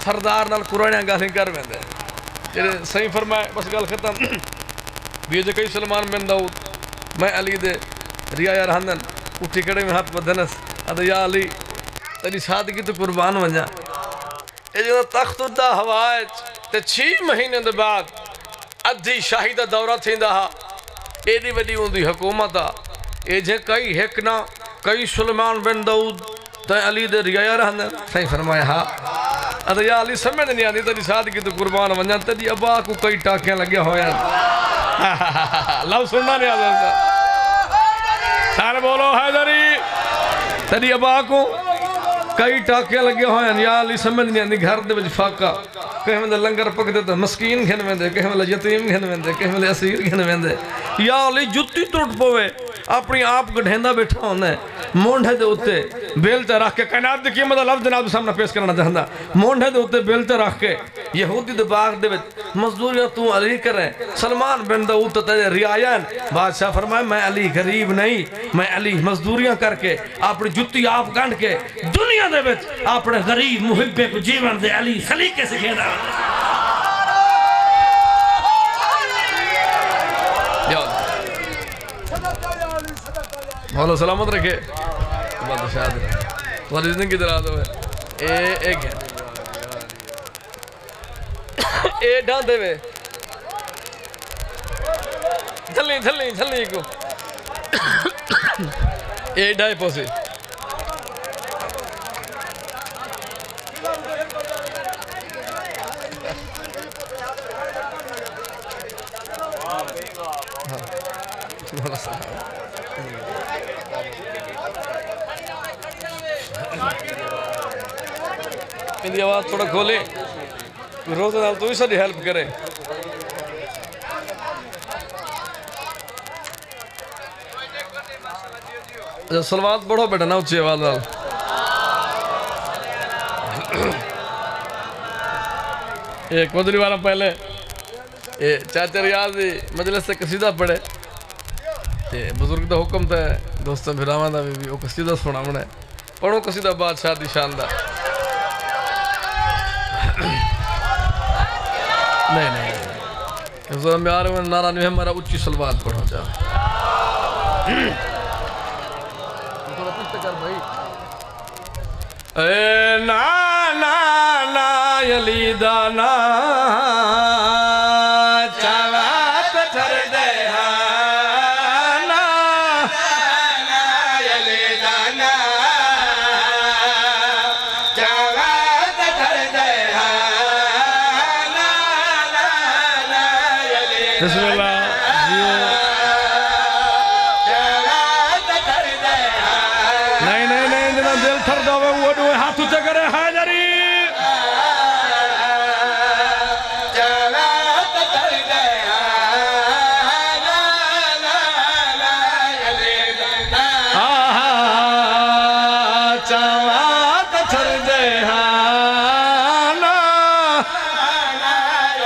सरदार नाल कुरानियां गालियां कर वेंदे जेड़े सही फरमाए बस गल खत्म भी जे कई सलमान बिन दाऊद मैं अली दे रियाया रहंदन उठी कड़े में हाथ बदनस अद या अली तेरी सादगी तो कुर्बान वञा ਇਹ ਜਦੋਂ ਤਖਤ ਦਾ ਹਵਾ ਤੇ 6 ਮਹੀਨੇ ਦੇ ਬਾਅਦ ਅੱਧੀ ਸ਼ਾਹੀ ਦਾ ਦੌਰਾ ਥੀਂਦਾ ਹਾ एडी वॾी हूंदी हुकूमत आहे ए जे कई हिकु न कई सुलमान बिन दाऊद त अली दे रियाया रहंदा साईं फरमाया हा अरे या अली समझ नहीं आती तेरी सादगी तो कुर्बान वञा तेरी अबा को कई टाकियाँ लॻिया हुया लव सुनना नहीं आता सारे बोलो हैदरी तेरी अबा को कई टाकियाँ लॻिया हुया या अली समझ नहीं आती घर दे विच फाका कंहिं महिल लंगर पकदे त मस्कीन घिन वेंदे कंहिं महिल यतीम घिन वेंदे कंहिं महिल असीर घिन वेंदे या अली जुती टुट पवे अपनी आप गढेंदा बैठा होंदा मोंढे दे उत्ते बेल ते रख के कायनात दी कीमत लफ्ज जनाब सामने पेश करना चाहंदा। मोंढे दे उत्ते बेल ते रख के यहूदी दे बाग दे विच, मजदूरियाँ तू अली करे। सलमान बिन दाऊद ते तेरे रियायन बादशाह फरमाए, मैं अली गरीब नहीं, मैं अली मजदूरियाँ करके, अपनी जुत्ती आप गंढ के, दुनिया दे विच अपने गरीब मुहिब्बे को जीवन दे अली सलीके सिखेदा मौला सलामत रखे बादशाह तुम्हारी ज़िंदगी दराज हो। ए एक है ए ढांदे वे। झल्ली झल्ली झल्ली को ए ढाई पोसी। मौला मेरी आवाज़ थोड़ा खोले। रोज नाल तू भी सारी हेल्प करे। अच्छा सलवात पढ़ो बेटा, ना उच्ची आवाज़ नाल एक मदरी वाला पहले। ये चाचा रियाज दी मजलिस से कसीदा पढ़े। ते बुज़ुर्ग दा हुक्म ते, दोस्तों फिरावां दा भी वो कसीदा सुनावना है। पढ़ो कसीदा बादशाह दी शान नहीं नहीं नहीं। मैं आ रहा नारा नहीं है हमारा उच्ची सलवार पढ़ो जा। ना ना ना यली दाना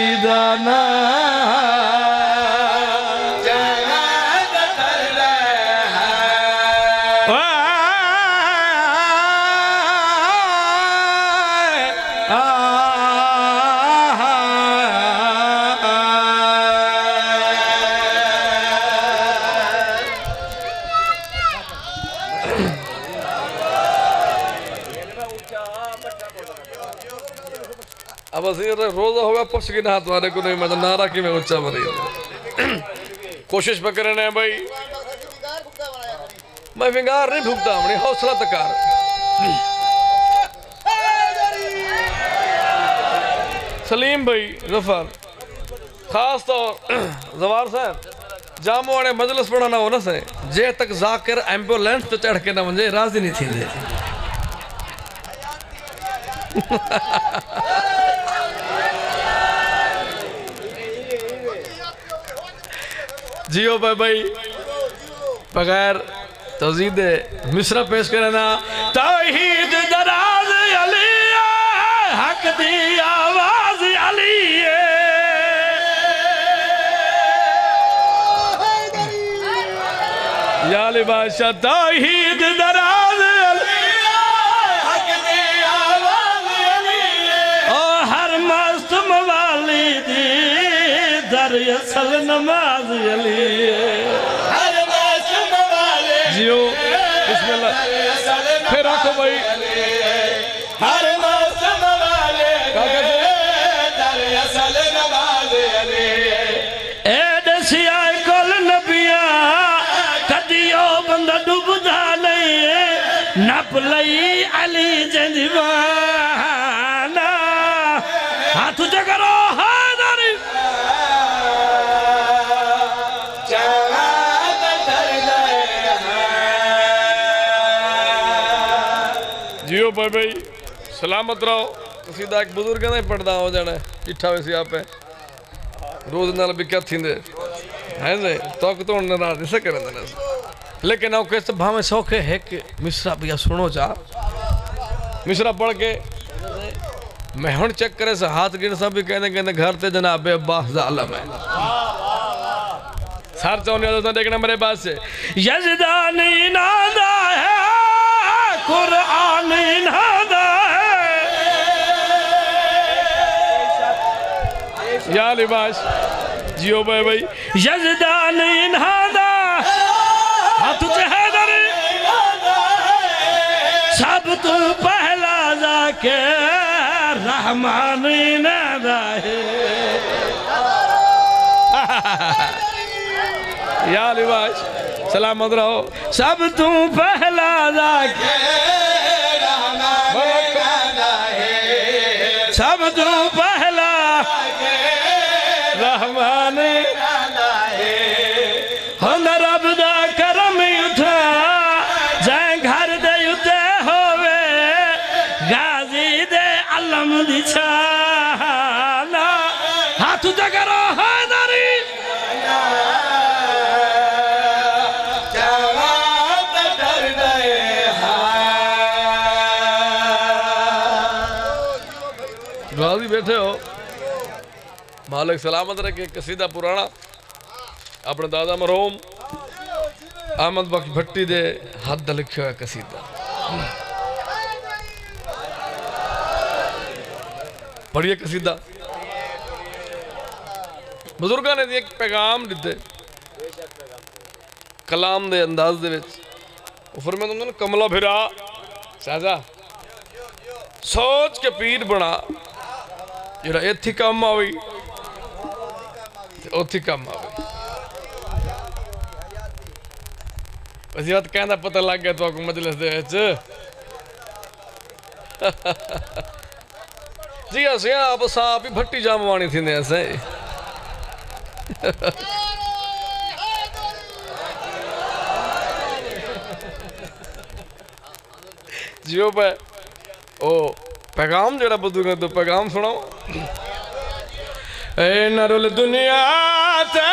अली रोजा होगा पुछ के ना नहीं मतलब नारा कि मैं ऊँचा मरी कोशिश पे करने हैं भाई मैं विंगार नहीं भुगता अपने हौसला तकार सलीम भाई ज़फ़र खास तौर जवार साहब जामो हाणे मजलिस पढ़ण हो न साईं जे तक ज़ाकिर एंबुलेंस ते चढ़ के न वञे राज़ी नहीं थींदे जियो भाई भाई। बगैर तजीद मिसरा पेश करना। तौहीद दराज अली हक दी आवाज़ अली या अली बादशाह, तौहीद असल नमाज अली जियो बिस्मिल्लाह फिर आखो भाई ए दसिया कोल नबिया कदियो बंदा डुबदा नहीं नप लई अली जंदीवाना सलामत रहो। ने पढ़दा हो जाना चिट्ठा वैसे आप। है रोज नाल भी क्या थींदे है जे तो तो नाराज़ नहीं करंदे न। लेकिन आओ कैसे भावे सौखे है कि मिश्रा भैया सुनो चा मिश्रा पढ़ के। मैं हुन चेक करे से हाथ गिन सब भी कहने कहने घर ते जनाब अब्बास जालम है। सर चौने तो देखना मेरे पास से यजदानी नादा है कुरान नादा। या लिबास। जियो भाई भाई। यजदान नादा हाथ से हैदर। सब तू पहला जाके रहमान नादा है। या लिबास। सलामत रहो। सब तू पहला जाके सब तू मालिक सलामत रखे कसीदा पुराना। अपने दादा मरोम अहमद बख्श भट्टी दे हद लिखे हुआ कसीदा। पढ़िए कसीदा। बजुर्गों ने एक पैगाम दिते कलाम दे अंदाज दे फिर मैं तुमने कमला फिरा साजा, सोच के पीर बना। जरा इत्थी कम आई ਉੱਥੇ ਕੰਮ ਆਵੇ ਵਜ਼ੀਰਤ ਕਹਿੰਦਾ ਪਤਾ ਲੱਗ ਗਿਆ ਤੁਹਾਨੂੰ ਮਜਲਿਸ ਦੇ ਵਿੱਚ ਜੀ ਅਸੀਂ ਆਪ ਸਾਪ ਹੀ ਭੱਟੀ ਜਾਮਵਾਣੀ ਥੀਂਦੇ ਅਸਾਂ जियो पे ओ पैगाम जरा बुजुर्ग तो पैगाम सुनाओ ए नरुल दुनिया ते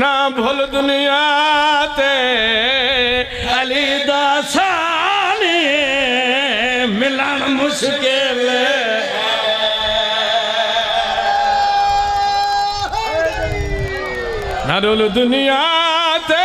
ना भूल दुनिया ते अली दासानी मिलन मुश्किल नरुल दुनिया ते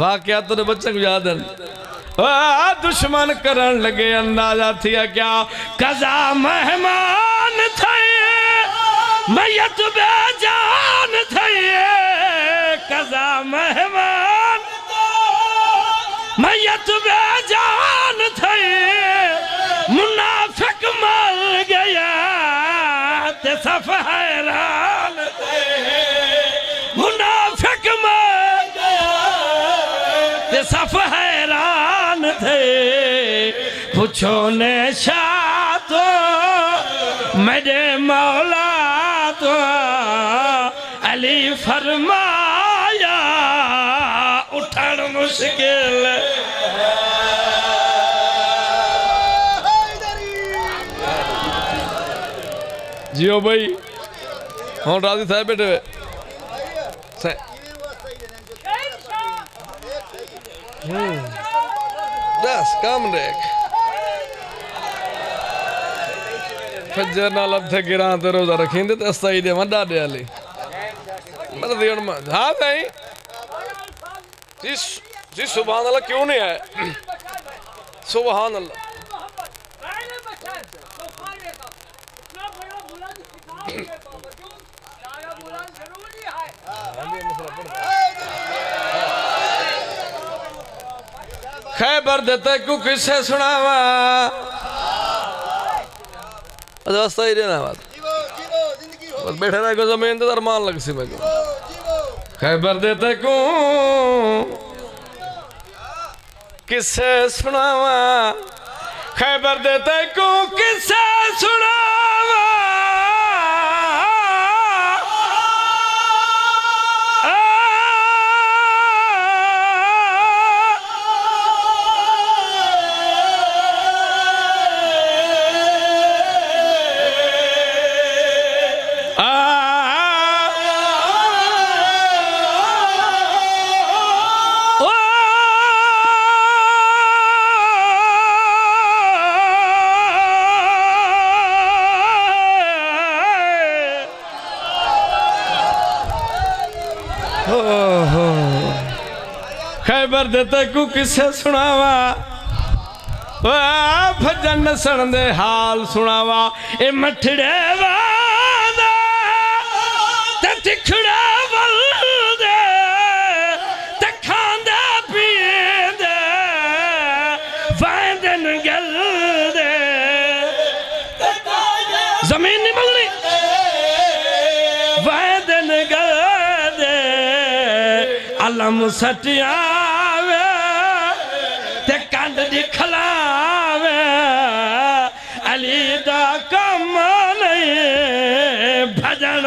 वाकया तो बच्चे को याद है। आ, दुश्मन करण लगे अंदाजा थिया क्या? कजा मेहमान थे बेजान थे कजा मेहमान मैयत बेजान थे मुनाफिक मर गया ते सफ हैरान थे मुनाफिक मर गया ते सफ हैरान थे पूछो ने तो मेरे मौला तो अली फरमाया मुश्किल। जियो भाई हम राज़ी साहब बैठे हुए। दस हम्म। कम देख। खज्जर नाल अथे गिरा ते रोजा रखींदे ते सही दे, वड्डा दे हाँ भाई। जी सुभान अल्लाह क्यों नहीं आए? सुभान अल्लाह खैबर देते को किसे सुनावा? बात। बस बैठे ज़मीन तो मान लग सी को। खैबर देते को किसे सुनावा। खैबर देते को किसे सुनावा? खैबर देते को किसे सुनावा भजन नसण दे हाल सुनावा ए मठड़े वादा तिखड़े मिलनी वांदन गलदे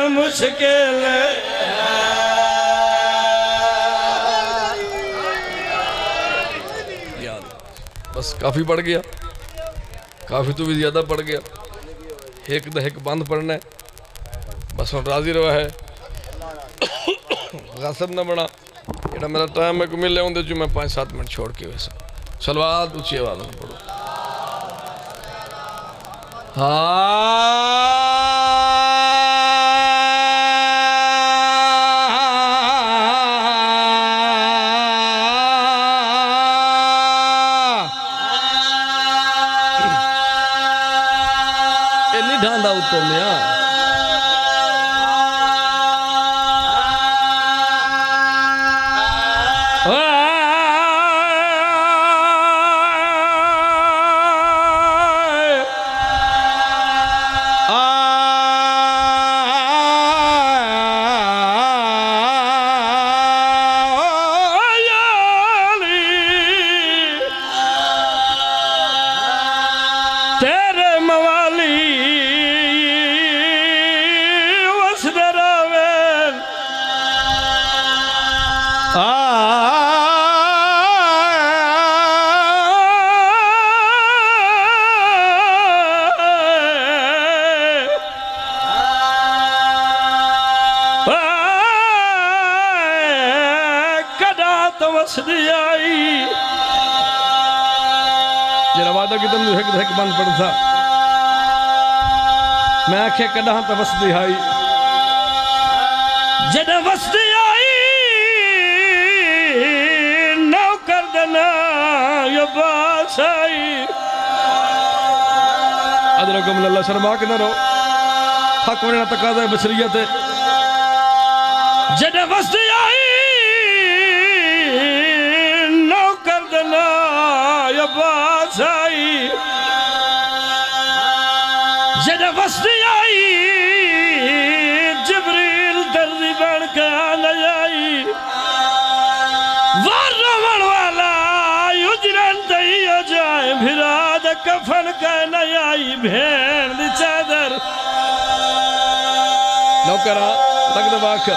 मुश्किल बस काफ़ी बढ़ गया। काफ़ी तो भी ज़्यादा पड़ गया। एक दहक बंद पड़ना है। बस हम राज़ी रहा है। गासब ना बना। जो मेरा टाइम है को मिले उन्हें मैं पाँच सात मिनट छोड़ के वैसे। सलवाद ऊँची आवाज़ में पढ़ो। हाँ। download from me, man. आखे कदा तो वसदी आई। जद वसदी आई, नौकर दना यो बास आई। अदरकम अल्लाह शर्मा के न रो हक वने तकाजा बशरियत जद वसदी आई, नौकर दना यो बास कफन का न आई भेड़ दी चादर। नौकरा लग दबाक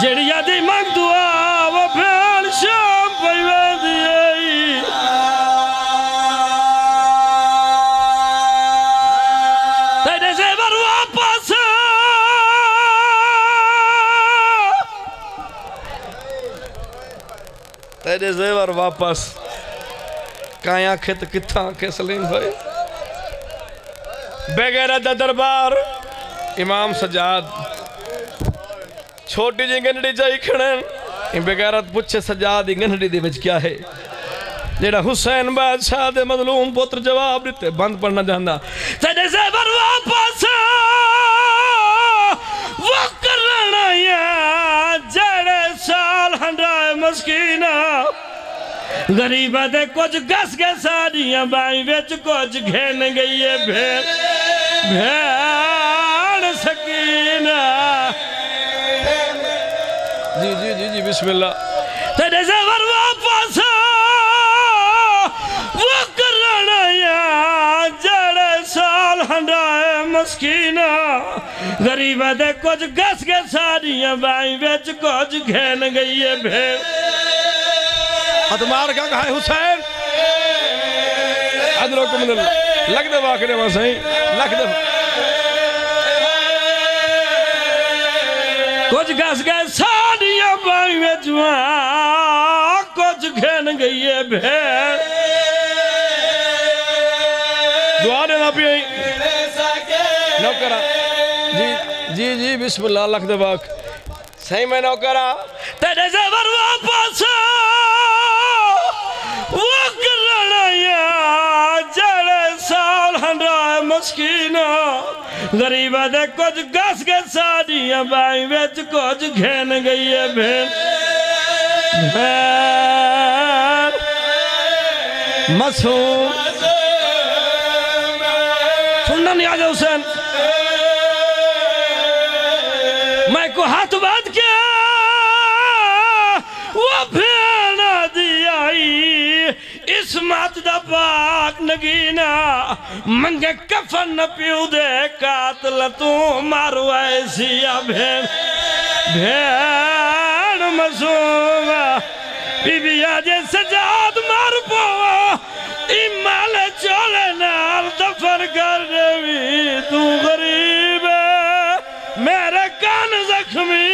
जेड़ी यादी मंग दुआ वो भेड़ शाम पईवे दी आई। तेरे जेवर वापस तेरे जेवर वापस। काया खेत किथा आखे भाई। बेगैरत दा दरबार। इमाम सजाद। छोटी जी गंढड़ी जाई खड़न बेगैरत पुछे सजाद गंढड़ी दे विच क्या है? जेड़ा हुसैन बादशाह दे मजलूम पुत्र जवाब दिते बंद पढ़ना चाहंदा। तेरे जेवर वापस वो करना जड़े साल हंडाए मस्कीना गरीबा दे कुछ गस के साड़ियाँ बाई विच कुछ घेन गई है भेड़। भेड़ सकीना। जी जी जी जी बिस्मिल्लाह। तेरे जेवर वापस वो करना जड़े साल हंडाए मस्कीना। गरीबा दे कुछ गस के साड़ियाँ बाई विच कुछ घेन गई है भेड़। हतमार का कहा हुसैन। अदरो को मतलब लग। दे वाकरे वहाँ सही। लग दे। कुछ गस गए साड़ियाँ बाई विच वहाँ कुछ घेन गई है भेड़। दुआ देना पी नौकरा जी जी जी, बिस्मिल्लाह लख दे वाक सही में नौकरा तेरे जेवर मस्कीना गरीबा दे कुछ गस के साड़ियाँ बाई विच कुछ घेन गई है भेड़ मसूम सुनना नहीं आ जाओ हुसैन। मैं को हाथ बाँध के, वो आई इस मात दा पाक नगीना मंगे कफन पियो दे कातल, तू मारो ऐसी आ भेड़ मसूमा, बीबिया जे सजाद मार पवा, इमाल चोले नाल दफन कर देवी, तू गरीब मेरे कान जख्मी